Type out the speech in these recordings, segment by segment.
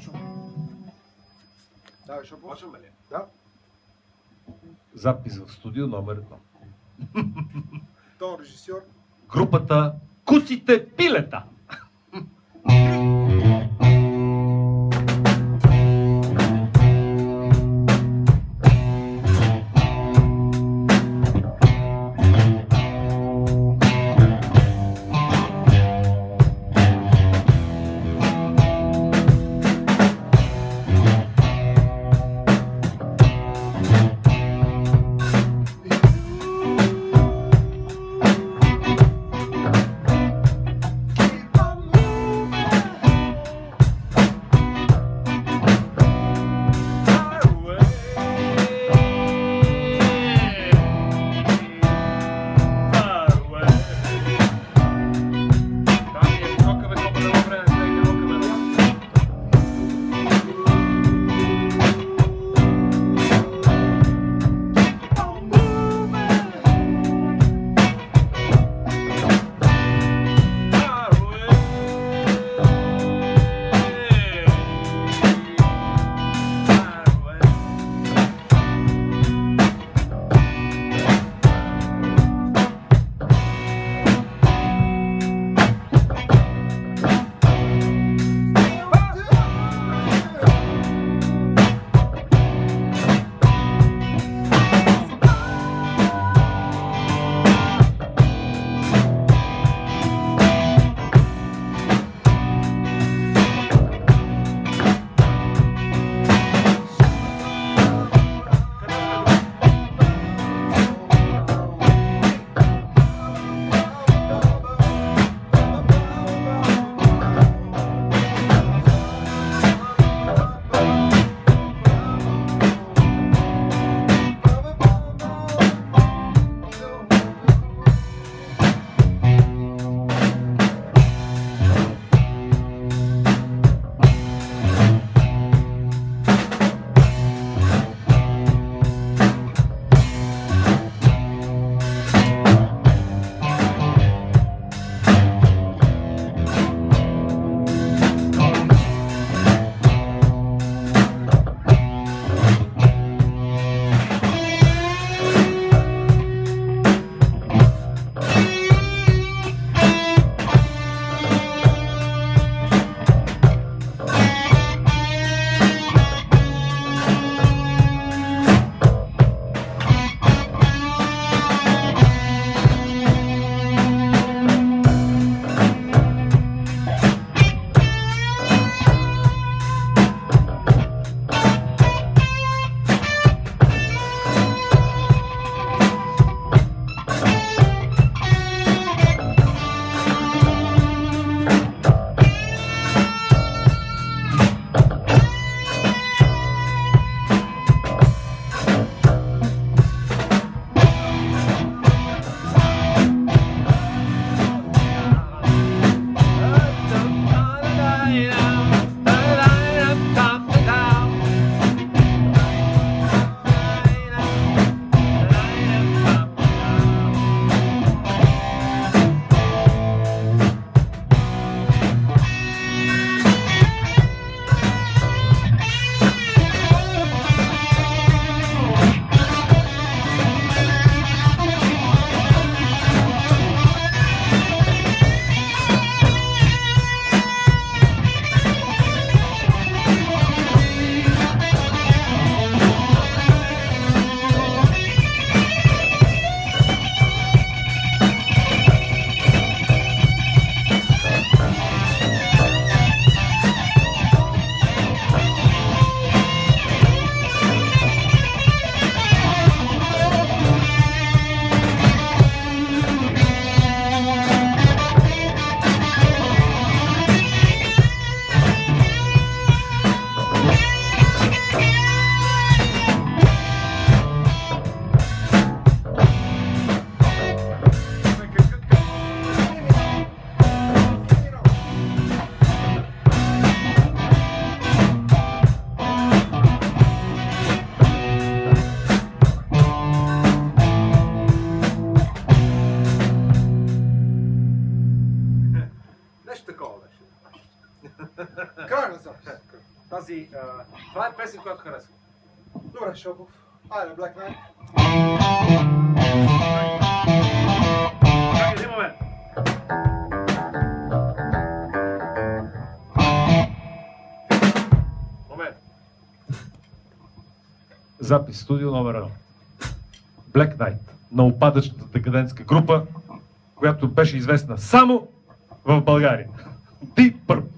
Почваме. Да, ще Почваме ли? Да. Запис в студио номер едно. Тон режисьор. Групата Куците пилета. Песен, която харесвам. Добре, Шопов. Айде, Black Knight. Чакай, един момент. Момент. Запис студио номер едно. Black Knight на опадъчната декадентска група, която беше известна само в България. Deep Purple.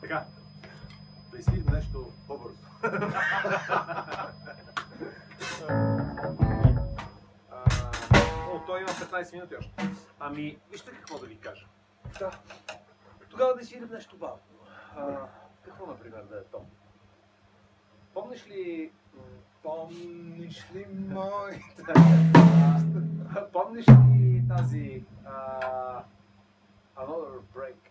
Така. Да изсвирим нещо по-бързо. О, той има 15 минути още. Ами, вижте какво да ви кажа. Да. Тогава да свирим нещо бавно. А, какво, например, да е то? Помниш ли... Помниш ли мой? а, Помниш ли тази... а, Another break.